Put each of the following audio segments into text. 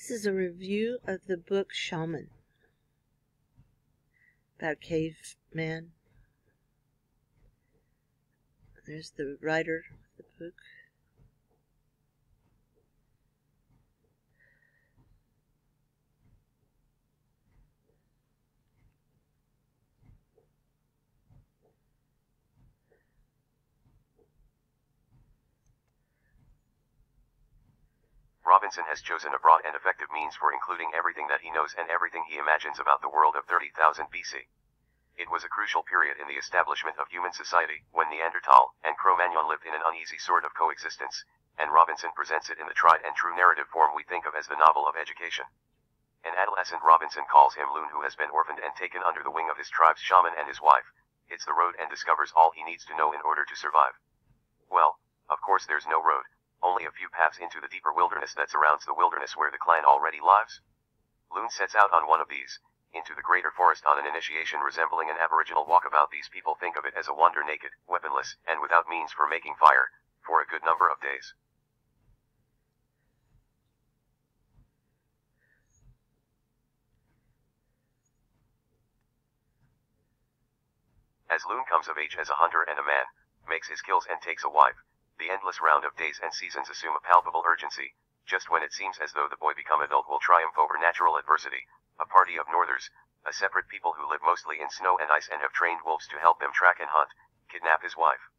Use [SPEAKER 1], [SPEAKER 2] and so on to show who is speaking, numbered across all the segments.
[SPEAKER 1] This is a review of the book Shaman about caveman. There's the writer of the book.
[SPEAKER 2] Robinson has chosen a broad and effective means for including everything that he knows and everything he imagines about the world of 30,000 BC. It was a crucial period in the establishment of human society, when Neanderthal and Cro-Magnon lived in an uneasy sort of coexistence, and Robinson presents it in the tried and true narrative form we think of as the novel of education. An adolescent Robinson calls him Loon who has been orphaned and taken under the wing of his tribe's shaman and his wife, hits the road and discovers all he needs to know in order to survive. Well, of course there's no road, only a few paths into the deeper wilderness that surrounds the wilderness where the clan already lives? Loon sets out on one of these, into the greater forest on an initiation resembling an aboriginal walkabout. These people think of it as a wander naked, weaponless, and without means for making fire, for a good number of days. As Loon comes of age as a hunter and a man, makes his kills and takes a wife, the endless round of days and seasons assume a palpable urgency. Just when it seems as though the boy become adult will triumph over natural adversity, a party of Northers, a separate people who live mostly in snow and ice and have trained wolves to help them track and hunt, kidnap his wife.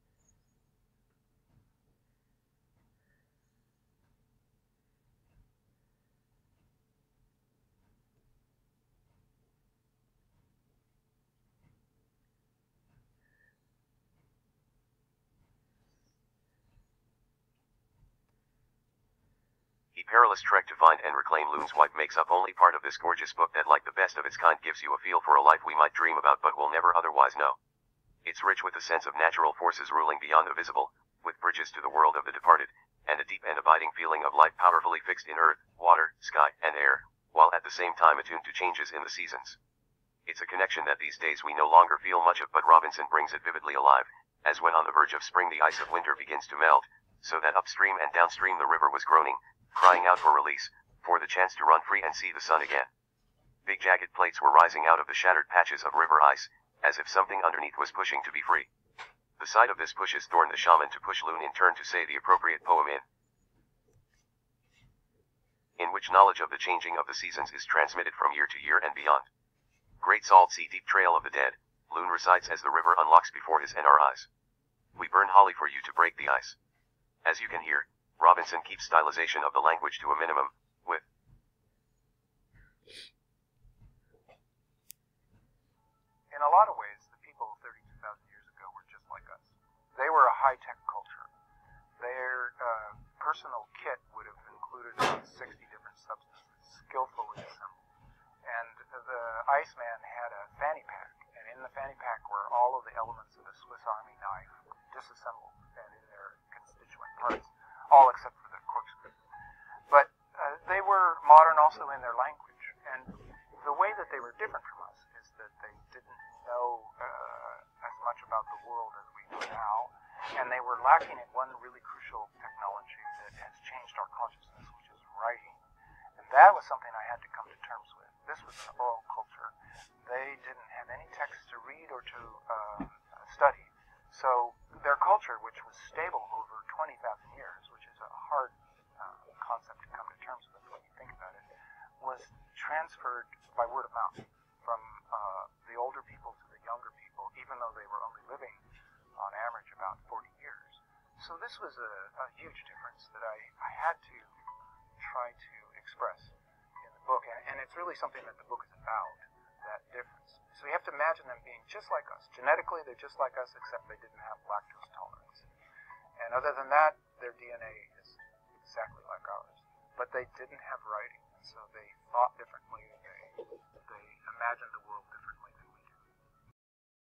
[SPEAKER 2] The perilous trek to find and reclaim Loon's wife makes up only part of this gorgeous book that like the best of its kind gives you a feel for a life we might dream about but will never otherwise know. It's rich with a sense of natural forces ruling beyond the visible, with bridges to the world of the departed, and a deep and abiding feeling of life powerfully fixed in earth, water, sky, and air, while at the same time attuned to changes in the seasons. It's a connection that these days we no longer feel much of but Robinson brings it vividly alive, as when on the verge of spring the ice of winter begins to melt, so that upstream and downstream the river was groaning, crying out for release, for the chance to run free and see the sun again. Big jagged plates were rising out of the shattered patches of river ice, as if something underneath was pushing to be free. The sight of this pushes Thorn the shaman to push Loon in turn to say the appropriate poem in in which knowledge of the changing of the seasons is transmitted from year to year and beyond. Great Salt Sea Deep Trail of the Dead, Loon recites as the river unlocks before his and our eyes. We burn holly for you to break the ice. As you can hear, Robinson keeps stylization of the language to a minimum, with
[SPEAKER 3] In a lot of ways, the people 32,000 years ago were just like us. They were a high-tech culture. Their uh, personal kit would have included about 60 different substances, skillfully assembled. And the Iceman had a fanny pack, and in the fanny pack were all of the elements of a Swiss Army knife, disassembled and in their constituent parts, all except for the corkscrew. But uh, they were modern also in their language, and the way that they were different from us is that they didn't know uh, as much about the world as we do now, and they were lacking in one really crucial technology that has changed our consciousness, which is writing. And that was something I had to come to terms with. This was an oral culture. They didn't have any text to read or to uh, study. So their culture, which was stable over 20,000 years, which is a hard uh, concept to come to terms with when you think about it, was transferred by word of mouth from uh, the older people to the younger people, even though they were only living on average about 40 years. So this was a, a huge difference that I, I had to try to express in the book, and, and it's really something that the book is about, that difference. So you have to imagine them being just like us. Genetically, they're just like us, except they didn't have lactose tolerance. And other than that, their DNA is exactly like ours. But they didn't have writing, so they thought differently. They, they imagined the world differently.